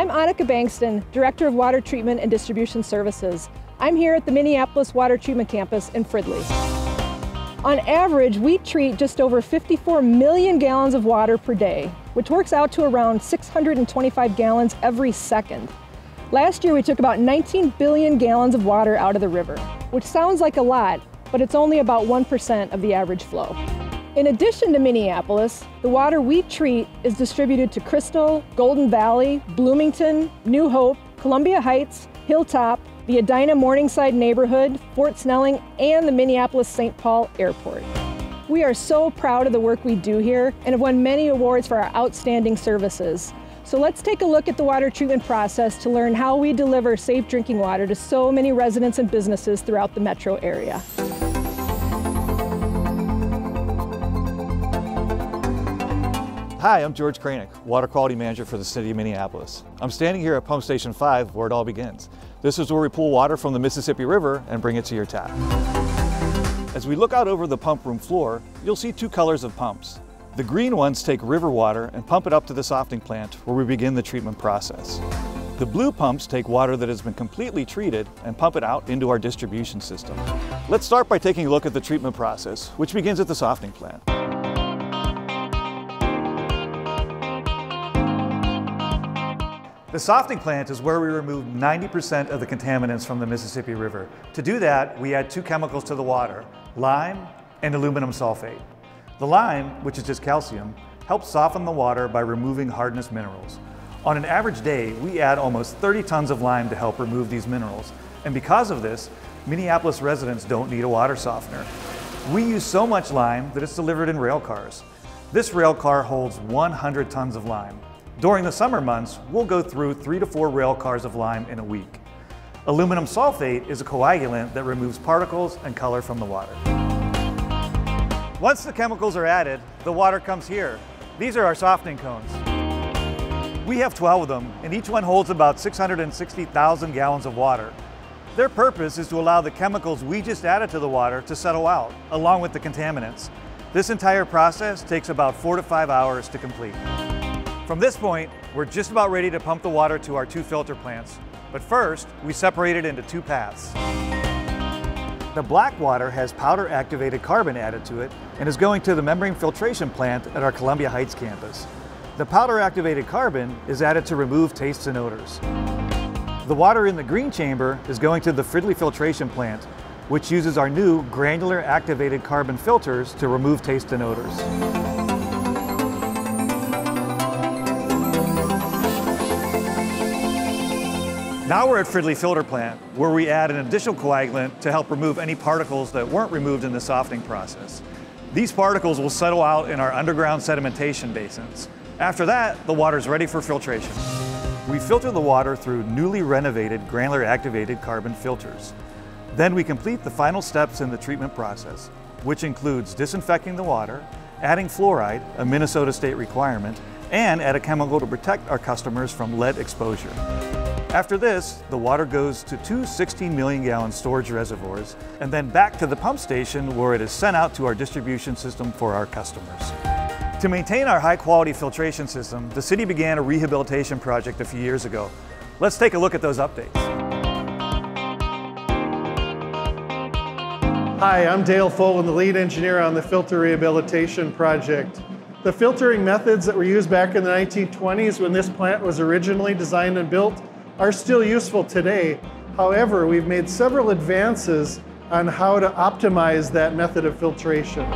I'm Annika Bankston, Director of Water Treatment and Distribution Services. I'm here at the Minneapolis Water Treatment Campus in Fridley. On average, we treat just over 54 million gallons of water per day, which works out to around 625 gallons every second. Last year, we took about 19 billion gallons of water out of the river, which sounds like a lot, but it's only about 1% of the average flow. In addition to Minneapolis, the water we treat is distributed to Crystal, Golden Valley, Bloomington, New Hope, Columbia Heights, Hilltop, the Edina Morningside neighborhood, Fort Snelling, and the Minneapolis-St. Paul Airport. We are so proud of the work we do here and have won many awards for our outstanding services. So let's take a look at the water treatment process to learn how we deliver safe drinking water to so many residents and businesses throughout the metro area. Hi, I'm George Kraynick, Water Quality Manager for the City of Minneapolis. I'm standing here at Pump Station 5 where it all begins. This is where we pull water from the Mississippi River and bring it to your tap. As we look out over the pump room floor, you'll see two colors of pumps. The green ones take river water and pump it up to the softening plant where we begin the treatment process. The blue pumps take water that has been completely treated and pump it out into our distribution system. Let's start by taking a look at the treatment process, which begins at the softening plant. The softening plant is where we remove 90% of the contaminants from the Mississippi River. To do that, we add two chemicals to the water, lime and aluminum sulfate. The lime, which is just calcium, helps soften the water by removing hardness minerals. On an average day, we add almost 30 tons of lime to help remove these minerals. And because of this, Minneapolis residents don't need a water softener. We use so much lime that it's delivered in rail cars. This rail car holds 100 tons of lime. During the summer months, we'll go through three to four rail cars of lime in a week. Aluminum sulfate is a coagulant that removes particles and color from the water. Once the chemicals are added, the water comes here. These are our softening cones. We have 12 of them, and each one holds about 660,000 gallons of water. Their purpose is to allow the chemicals we just added to the water to settle out, along with the contaminants. This entire process takes about four to five hours to complete. From this point, we're just about ready to pump the water to our two filter plants. But first, we separate it into two paths. The black water has powder activated carbon added to it and is going to the membrane filtration plant at our Columbia Heights campus. The powder activated carbon is added to remove tastes and odors. The water in the green chamber is going to the Fridley filtration plant, which uses our new granular activated carbon filters to remove taste and odors. Now we're at Fridley Filter Plant, where we add an additional coagulant to help remove any particles that weren't removed in the softening process. These particles will settle out in our underground sedimentation basins. After that, the water is ready for filtration. We filter the water through newly renovated granular activated carbon filters. Then we complete the final steps in the treatment process, which includes disinfecting the water, adding fluoride, a Minnesota state requirement, and add a chemical to protect our customers from lead exposure. After this, the water goes to two 16 million gallon storage reservoirs and then back to the pump station where it is sent out to our distribution system for our customers. To maintain our high quality filtration system, the city began a rehabilitation project a few years ago. Let's take a look at those updates. Hi, I'm Dale Folan, the lead engineer on the filter rehabilitation project. The filtering methods that were used back in the 1920s when this plant was originally designed and built are still useful today. However, we've made several advances on how to optimize that method of filtration.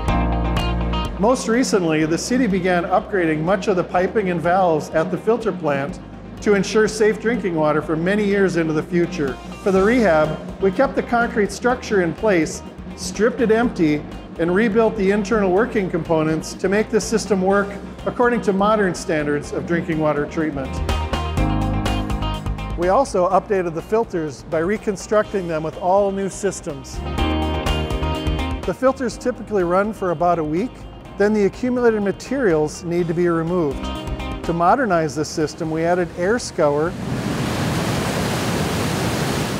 Most recently, the city began upgrading much of the piping and valves at the filter plant to ensure safe drinking water for many years into the future. For the rehab, we kept the concrete structure in place, stripped it empty, and rebuilt the internal working components to make the system work according to modern standards of drinking water treatment. We also updated the filters by reconstructing them with all new systems. The filters typically run for about a week, then the accumulated materials need to be removed. To modernize the system, we added air scour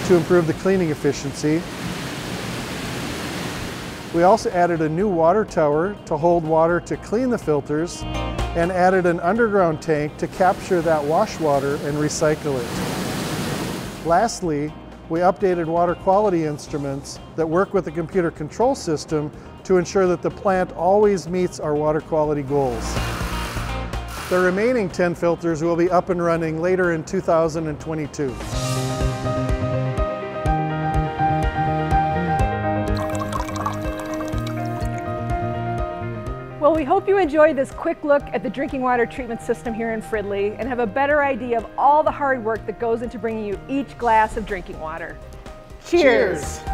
to improve the cleaning efficiency. We also added a new water tower to hold water to clean the filters and added an underground tank to capture that wash water and recycle it. Lastly, we updated water quality instruments that work with the computer control system to ensure that the plant always meets our water quality goals. The remaining 10 filters will be up and running later in 2022. We hope you enjoyed this quick look at the drinking water treatment system here in Fridley and have a better idea of all the hard work that goes into bringing you each glass of drinking water. Cheers. Cheers.